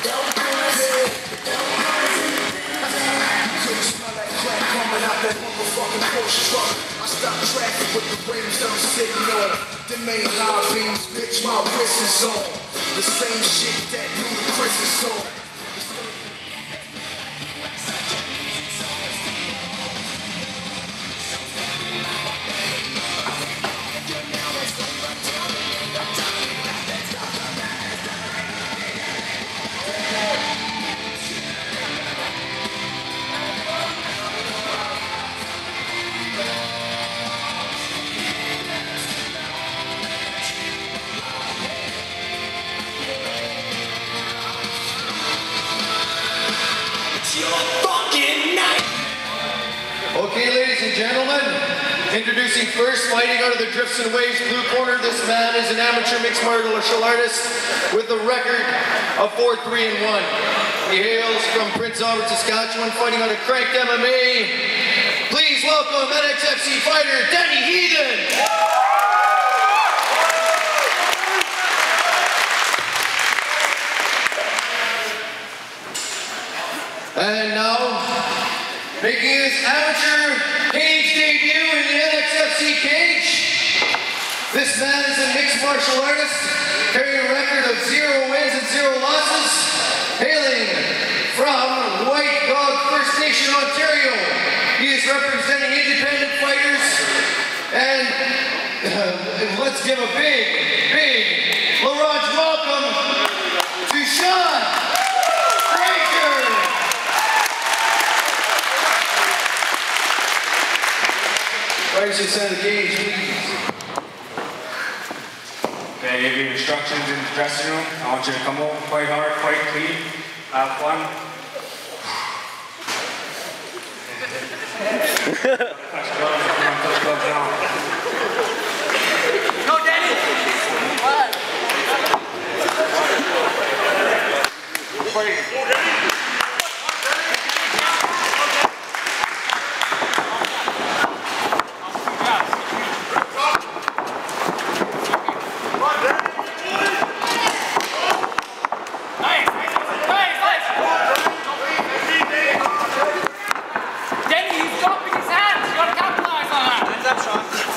I stop traffic with the rims don't signal. The main high beams, bitch, my wrist is on. The same shit that Ludacris is on. Okay, ladies and gentlemen, introducing first, fighting out of the Drifts and Waves blue corner. This man is an amateur mixed martial artist with a record of 4-3 and 1. He hails from Prince Albert, Saskatchewan, fighting out of Cranked MMA. Please welcome NXFC fighter Danny Heathen. And now, making his amateur cage debut in the NXFC cage, this man is a mixed martial artist, carrying a record of zero wins and zero losses, hailing from White Dog First Nation, Ontario. He is representing independent fighters, and uh, let's give a big, big La Ronge welcome to Sean Fraser. Fighters inside the cage, please. Okay, I gave you instructions in the dressing room. I want you to come home, fight hard, fight clean, have fun. touch gloves if you touch gloves now. Go, Danny! What? Nice! He's dropping his hands. You gotta capitalize on that. Hands up, Sean.